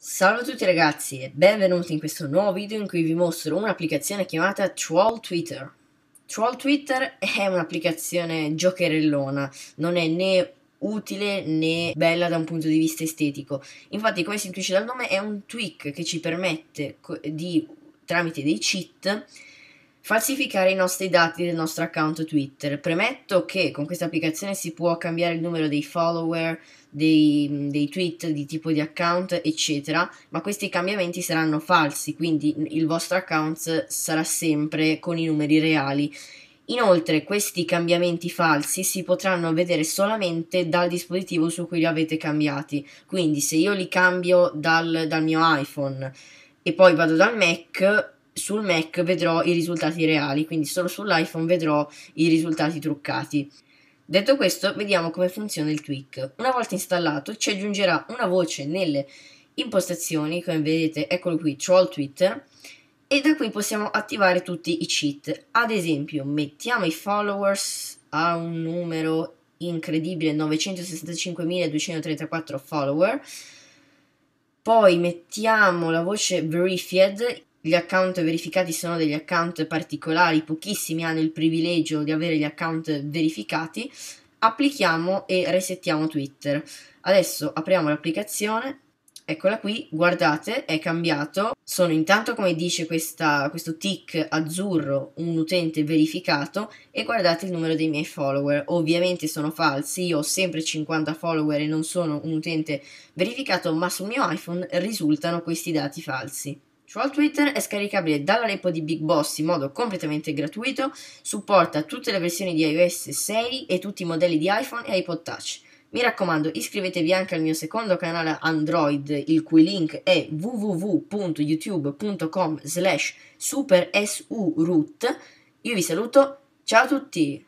Salve a tutti ragazzi e benvenuti in questo nuovo video in cui vi mostro un'applicazione chiamata Troll Twitter. Troll Twitter è un'applicazione giocherellona, non è né utile né bella da un punto di vista estetico. Infatti, come si intuisce dal nome, è un tweak che ci permette di, tramite dei cheat, falsificare i nostri dati del nostro account Twitter. Premetto che con questa applicazione si può cambiare il numero dei follower, dei, dei, tweet di tipo di account, eccetera, ma questi cambiamenti saranno falsi, quindi il vostro account sarà sempre con i numeri reali. Inoltre questi cambiamenti falsi si potranno vedere solamente dal dispositivo su cui li avete cambiati, quindi se io li cambio dal, dal mio iPhone e poi vado dal Mac, sul Mac vedrò i risultati reali, quindi solo sull'iPhone vedrò i risultati truccati. Detto questo, vediamo come funziona il tweak. Una volta installato, ci aggiungerà una voce nelle impostazioni, come vedete, eccolo qui, Troll Twitter, e da qui possiamo attivare tutti i cheat. Ad esempio, mettiamo i followers a un numero incredibile, 965.234 follower, poi mettiamo la voce verified gli account verificati sono degli account particolari, pochissimi hanno il privilegio di avere gli account verificati, applichiamo e resettiamo Twitter. Adesso apriamo l'applicazione, eccola qui, guardate, è cambiato. Sono intanto, come dice questa, questo tick azzurro, un utente verificato e guardate il numero dei miei follower. Ovviamente sono falsi, io ho sempre 50 follower e non sono un utente verificato, ma sul mio iPhone risultano questi dati falsi. Troll Twitter è scaricabile dalla repo di Big Boss in modo completamente gratuito, supporta tutte le versioni di iOS 6 e tutti i modelli di iPhone e iPod Touch. Mi raccomando, iscrivetevi anche al mio secondo canale Android, il cui link è www.youtube.com slash supersurut. Io vi saluto, ciao a tutti!